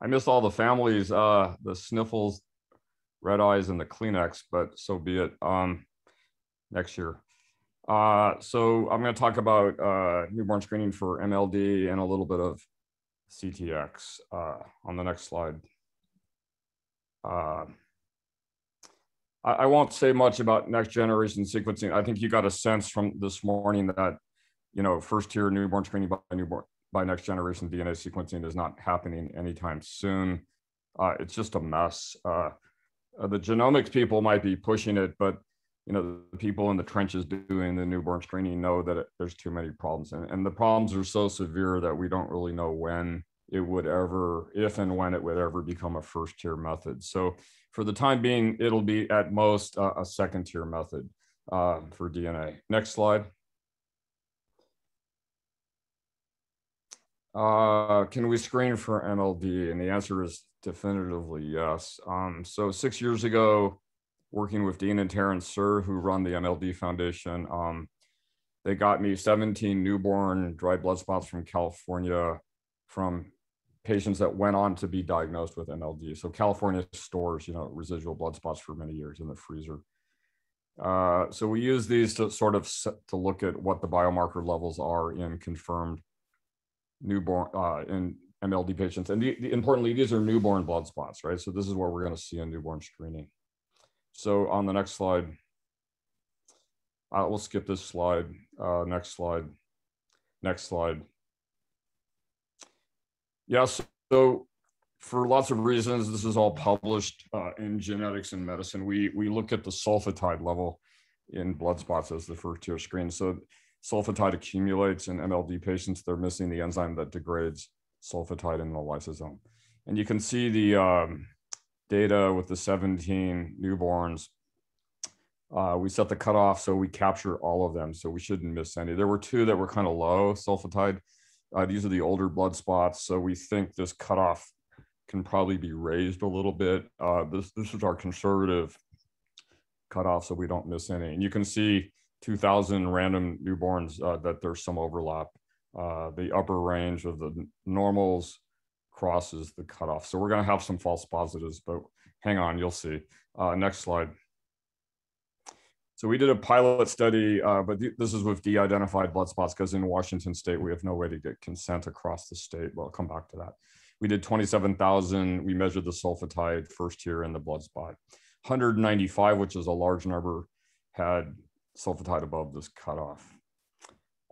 I miss all the families, uh, the sniffles, red eyes, and the Kleenex, but so be it. Um, next year. Uh, so I'm going to talk about uh, newborn screening for MLD and a little bit of CTX uh, on the next slide. Uh, I, I, won't say much about next generation sequencing. I think you got a sense from this morning that, you know, first tier newborn screening by newborn by next generation DNA sequencing is not happening anytime soon. Uh, it's just a mess. Uh, uh, the genomics people might be pushing it, but you know the people in the trenches doing the newborn screening know that it, there's too many problems, and, and the problems are so severe that we don't really know when it would ever, if and when it would ever become a first tier method. So for the time being, it'll be at most uh, a second tier method uh, for DNA. Next slide. Uh, can we screen for MLD? And the answer is definitively yes. Um, so six years ago, working with Dean and Teryn Suhr, who run the MLD Foundation, um, they got me 17 newborn dried blood spots from California from patients that went on to be diagnosed with MLD. So California stores, you know, residual blood spots for many years in the freezer. Uh, so we use these to sort of set, to look at what the biomarker levels are in confirmed newborn uh, in MLD patients. And the, the, importantly, these are newborn blood spots, right? So this is what we're going to see in newborn screening. So on the next slide, uh, we'll skip this slide. Uh, next slide. Next slide. Yes. So for lots of reasons, this is all published uh, in genetics and medicine. We we look at the sulfatide level in blood spots as the first tier screen. So sulfatide accumulates in MLD patients. They're missing the enzyme that degrades sulfatide in the lysosome. And you can see the um, data with the 17 newborns. Uh, we set the cutoff so we capture all of them, so we shouldn't miss any. There were two that were kind of low sulfatide. Uh, these are the older blood spots, so we think this cutoff can probably be raised a little bit. Uh, this this is our conservative cutoff, so we don't miss any. And you can see 2,000 random newborns uh, that there's some overlap. Uh, the upper range of the normals crosses the cutoff. So we're going to have some false positives, but hang on, you'll see. Uh, next slide. So we did a pilot study, uh, but th this is with de-identified blood spots because in Washington state, we have no way to get consent across the state. Well, come back to that. We did 27,000. We measured the sulfatide first here in the blood spot. 195, which is a large number, had sulfatide above this cutoff.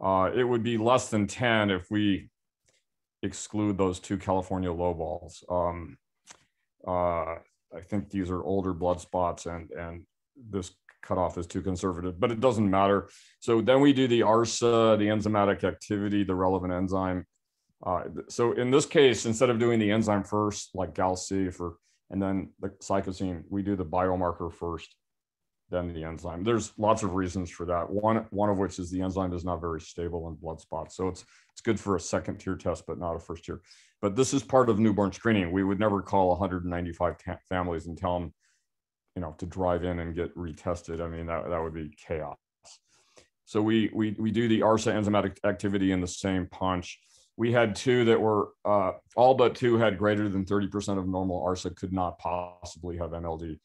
Uh, it would be less than 10 if we exclude those two California lowballs. Um, uh, I think these are older blood spots and, and this cutoff is too conservative, but it doesn't matter. So then we do the ARSA, the enzymatic activity, the relevant enzyme. Uh, so in this case, instead of doing the enzyme first, like GALC for, and then the psychosine, we do the biomarker first than the enzyme. There's lots of reasons for that. One, one of which is the enzyme is not very stable in blood spots. So it's, it's good for a second tier test, but not a first tier. But this is part of newborn screening. We would never call 195 families and tell them, you know, to drive in and get retested. I mean, that, that would be chaos. So we, we, we do the ARSA enzymatic activity in the same punch. We had two that were, uh, all but two had greater than 30% of normal ARSA could not possibly have MLD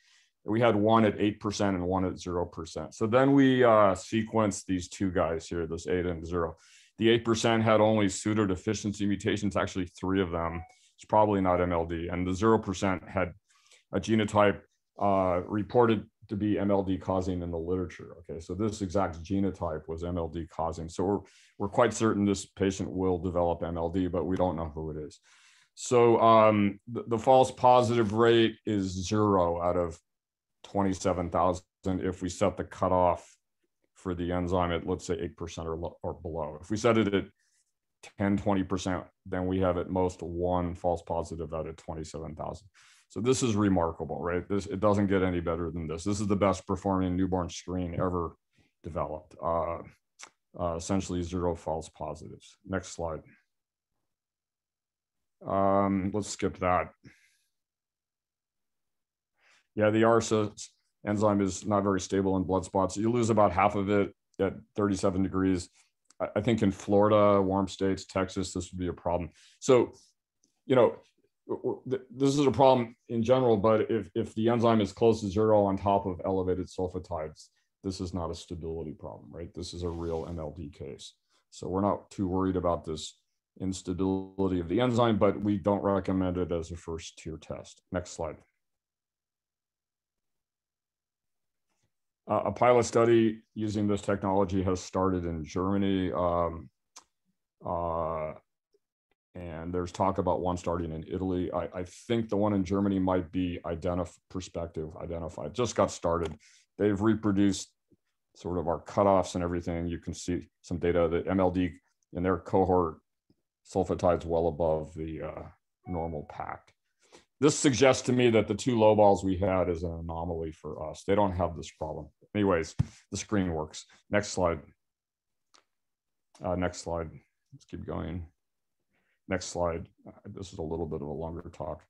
we had one at 8% and one at 0%. So then we uh, sequenced these two guys here, this eight and zero. The 8% had only pseudo deficiency mutations, actually three of them. It's probably not MLD. And the 0% had a genotype uh, reported to be MLD causing in the literature. Okay, so this exact genotype was MLD causing. So we're, we're quite certain this patient will develop MLD, but we don't know who it is. So um, the, the false positive rate is zero out of 27,000 if we set the cutoff for the enzyme at, let's say, 8% or, or below. If we set it at 10, 20%, then we have at most one false positive out of 27,000. So this is remarkable, right? This It doesn't get any better than this. This is the best performing newborn screen ever developed. Uh, uh, essentially zero false positives. Next slide. Um, let's skip that. Yeah, the ARSA enzyme is not very stable in blood spots. You lose about half of it at 37 degrees. I think in Florida, warm states, Texas, this would be a problem. So, you know, this is a problem in general, but if, if the enzyme is close to zero on top of elevated sulfatides, this is not a stability problem, right? This is a real MLD case. So we're not too worried about this instability of the enzyme, but we don't recommend it as a first tier test. Next slide. A pilot study using this technology has started in Germany. Um, uh, and there's talk about one starting in Italy. I, I think the one in Germany might be identif- perspective identified. Just got started. They've reproduced sort of our cutoffs and everything. You can see some data that MLD in their cohort sulfatides well above the uh, normal pact. This suggests to me that the two low balls we had is an anomaly for us. They don't have this problem. Anyways, the screen works. Next slide. Uh, next slide. Let's keep going. Next slide. Uh, this is a little bit of a longer talk.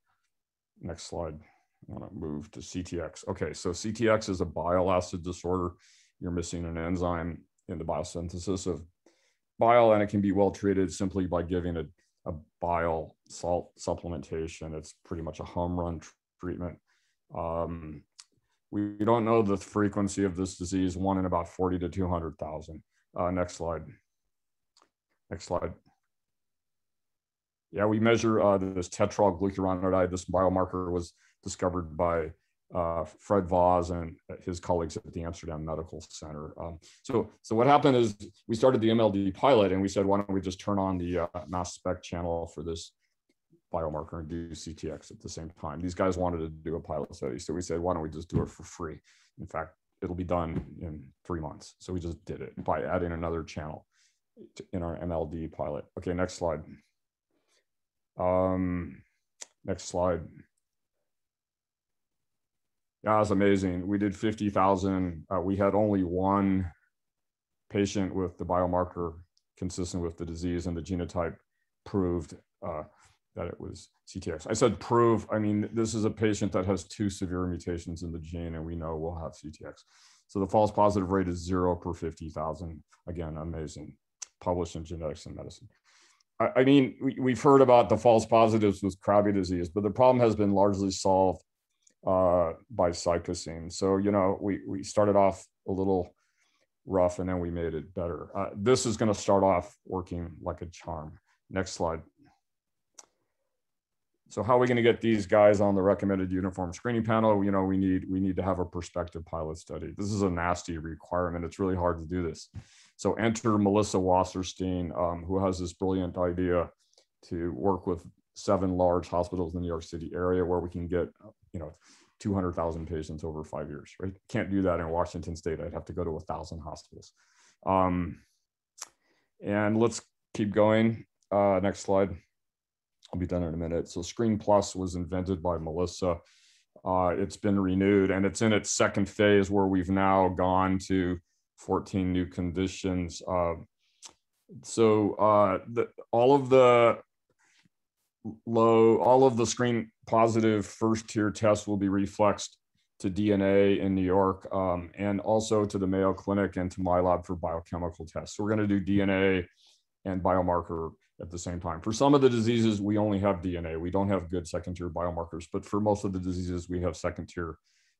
Next slide. I want to move to CTX. Okay, so CTX is a bile acid disorder. You're missing an enzyme in the biosynthesis of bile, and it can be well treated simply by giving a, a bile salt supplementation. It's pretty much a home run treatment. Um, we don't know the frequency of this disease, one in about 40 to 200,000. Uh, next slide. Next slide. Yeah, we measure uh, this tetraglucuronidase. This biomarker was discovered by uh, Fred Vaz and his colleagues at the Amsterdam Medical Center. Um, so, so what happened is we started the MLD pilot and we said, why don't we just turn on the uh, mass spec channel for this biomarker and do CTX at the same time. These guys wanted to do a pilot study. So we said, why don't we just do it for free? In fact, it'll be done in three months. So we just did it by adding another channel in our MLD pilot. Okay, next slide. Um, next slide. Yeah, it was amazing. We did 50,000. Uh, we had only one patient with the biomarker consistent with the disease and the genotype proved uh, that it was CTX. I said prove, I mean, this is a patient that has two severe mutations in the gene and we know we'll have CTX. So the false positive rate is zero per 50,000. Again, amazing. Published in Genetics and Medicine. I, I mean, we, have heard about the false positives with Krabbe disease, but the problem has been largely solved uh, by psychosine. So, you know, we, we started off a little rough and then we made it better. Uh, this is going to start off working like a charm. Next slide. So how are we going to get these guys on the recommended uniform screening panel? You know, we need we need to have a prospective pilot study. This is a nasty requirement. It's really hard to do this. So enter Melissa Wasserstein, um, who has this brilliant idea to work with seven large hospitals in the New York City area where we can get, you know, 200,000 patients over five years, right? Can't do that in Washington state. I'd have to go to a thousand hospitals. Um, and let's keep going. Uh, next slide. I'll be done in a minute. So Screen Plus was invented by Melissa. Uh, it's been renewed and it's in its second phase where we've now gone to 14 new conditions. Uh, so uh, the, all of the low, all of the screen positive first tier tests will be reflexed to DNA in New York um, and also to the Mayo Clinic and to my lab for biochemical tests. So we're going to do DNA and biomarker at the same time. For some of the diseases, we only have DNA. We don't have good second tier biomarkers, but for most of the diseases, we have second tier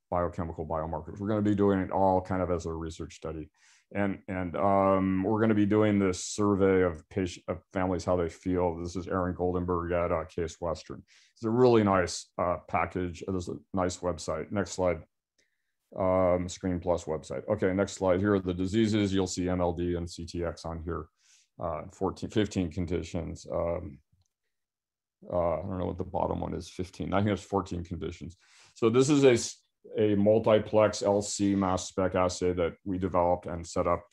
biochemical biomarkers. We're going to be doing it all kind of as a research study. And, and um, we're going to be doing this survey of patient of families, how they feel. This is Aaron Goldenberg at uh, Case Western. It's a really nice uh, package. There's a nice website. Next slide. Um, Screen Plus website. Okay, next slide. Here are the diseases. You'll see MLD and CTX on here uh, 14, 15 conditions. Um, uh, I don't know what the bottom one is, 15. I think it's 14 conditions. So this is a, a multiplex LC mass spec assay that we developed and set up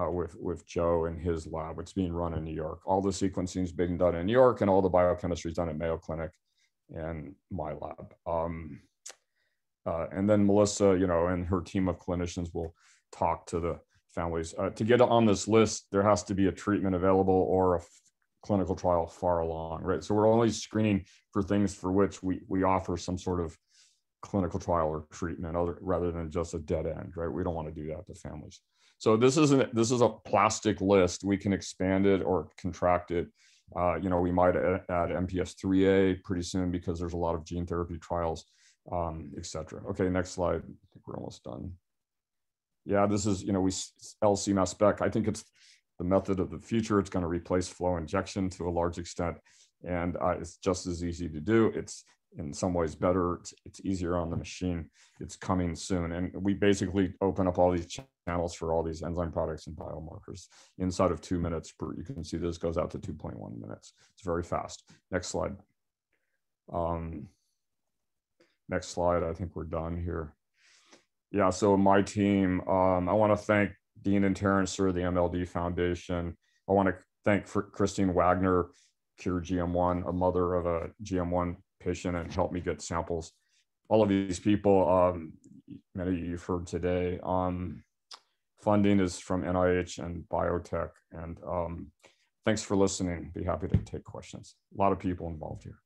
uh, with, with Joe in his lab. It's being run in New York. All the sequencing is being done in New York and all the biochemistry is done at Mayo Clinic and my lab. Um, uh, and then Melissa, you know, and her team of clinicians will talk to the families. Uh, to get on this list, there has to be a treatment available or a clinical trial far along, right? So we're only screening for things for which we, we offer some sort of clinical trial or treatment other, rather than just a dead end, right? We don't want to do that to families. So this isn't this is a plastic list. We can expand it or contract it Uh, you know, we might add, MPS 3A pretty soon because there's a lot of gene therapy trials, um, et cetera. Okay, next slide. I think we're almost done. Yeah, this is, you know, we LC mass spec. I think it's the method of the future. It's going to replace flow injection to a large extent. And uh, it's just as easy to do. It's in some ways better. It's, it's, easier on the machine. It's coming soon. And we basically open up all these channels for all these enzyme products and biomarkers inside of two minutes per, you can see this goes out to 2.1 minutes. It's very fast. Next slide. Um, next slide. I think we're done here. Yeah, so my team, um, I want to thank Dean and Teryn Suhr, the MLD Foundation. I want to thank Christine Waggoner, Cure GM1, a mother of a GM1 patient and help me get samples. All of these people, um, many you've heard today, um, funding is from NIH and biotech. And um, thanks for listening. Be happy to take questions. A lot of people involved here.